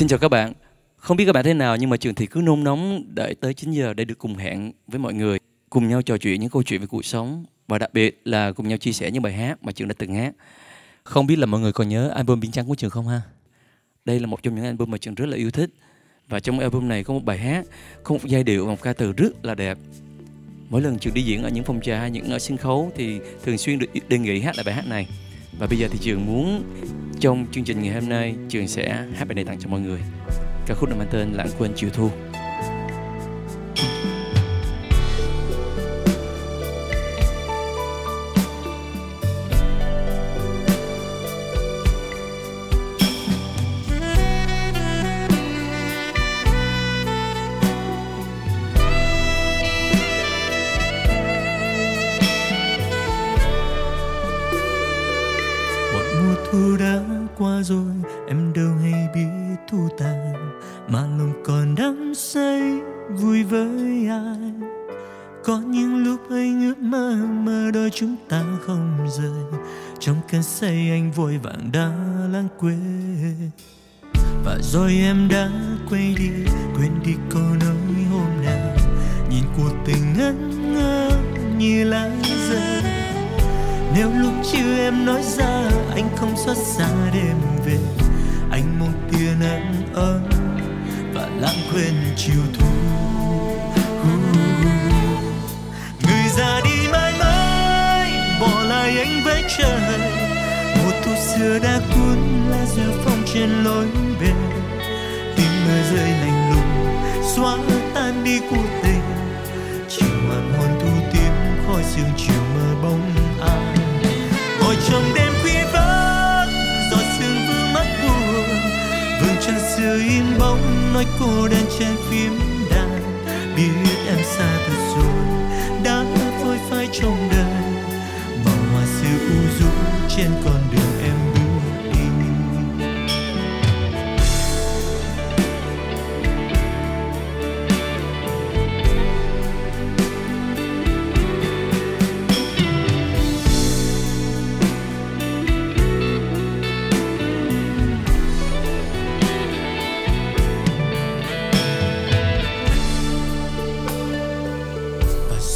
Xin chào các bạn. Không biết các bạn thế nào nhưng mà Trường thì cứ nôn nóng đợi tới 9 giờ để được cùng hẹn với mọi người, cùng nhau trò chuyện những câu chuyện về cuộc sống và đặc biệt là cùng nhau chia sẻ những bài hát mà Trường đã từng hát. Không biết là mọi người còn nhớ album Biển Trắng của Trường không ha? Đây là một trong những album mà Trường rất là yêu thích. Và trong album này có một bài hát, có một giai điệu và một ca từ rất là đẹp. Mỗi lần Trường đi diễn ở những phòng trà, những ở sân khấu thì thường xuyên được đề nghị hát lại bài hát này. Và bây giờ thì Trường muốn trong chương trình ngày hôm nay, Trường sẽ hát bài này tặng cho mọi người. Ca khúc được mang tên Lãng quên chiều thu. Thu đã qua rồi, em đâu hay biết thu tàn, mà lòng còn đắm say vui với ai. Có những lúc anh ước mơ mơ đôi chúng ta không rời. Trong cơn say anh vội vàng đã lãng quên. Và rồi em đã quay đi, quên đi câu nói hôm nào nhìn cuộc tình ngẩn ngơ như lá rơi nếu lúc chưa em nói ra, anh không xót xa đêm về. Anh mong tia nắng ấm và lãng quên chiều thu. Người già đi mãi mãi, bỏ lại anh với trời. Một thu xưa đã cuốn lá rêu phong trên lối về tiếng mưa rơi lạnh lùng, xóa tan đi cuộc tình. Chỉ hoàng hồn thu tím khói sương chiều cô đơn trên phím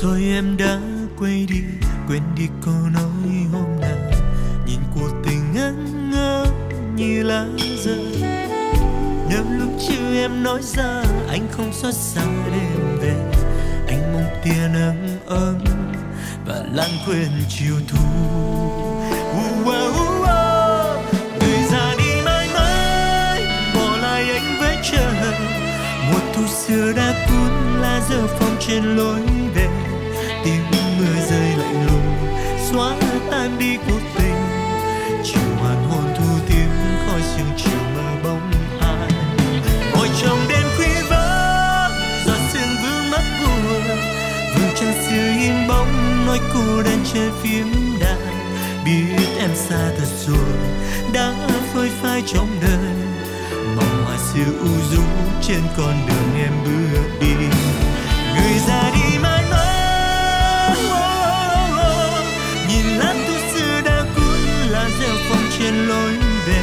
rồi em đã quay đi quên đi câu nói hôm nào. Nhìn cuộc tình ngẩn ngơ như lá rơi. Nếu lúc chưa em nói ra anh không xót xa đêm về. Anh mong tia nắng ấm và lãng quên chiều thu. Uh, uh, uh, đi mãi mãi bỏ lại anh với trời. Thu xưa đã cuốn lá giờ phong trên lối về tiếng mưa rơi lạnh lùng, xóa tan đi cuộc tình. Chiều hoàn hôn thu tiếng khói sương chiều mơ bóng ai ngồi trong đêm khuya vắng giọt sương vương mắt buồn vương chân xưa im bóng nói cô đơn trên phím đàn. Biết em xa thật rồi, đã phơi phai trong đời. Mong hoa xưa u du trên con đường em bước đi. Người ra về.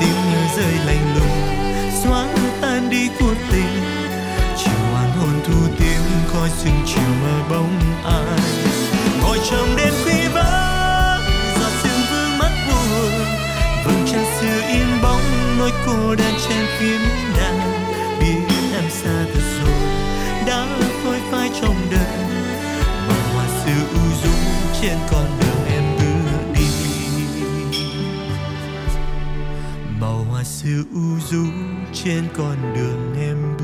Tiếng mưa rơi lạnh lùng, xóa tan đi cuộc tình. Chiều hoàng hôn thu tiếng khói sương chiều mơ bóng ai. Ngồi trong đêm khuya vắng giọt sương vương mắt buồn. Vương chân xưa in bóng, nỗi cô đơn trên phim đàn. Biết em xa thật rồi, đã phôi phai trong đời. Màu hoa xưa u dung trên con đường. Sự u du trên con đường em bước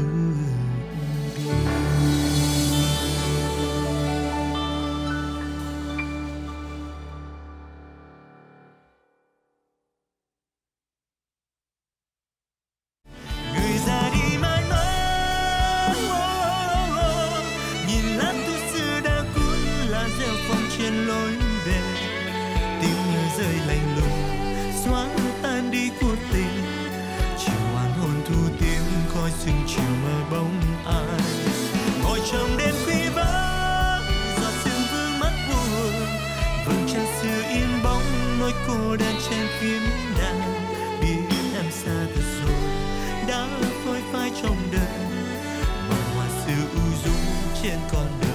cô đơn trên phim nàng biết em xa thật rồi, đã phôi phai trong đời. Màu hoa xưa u dung trên con đường.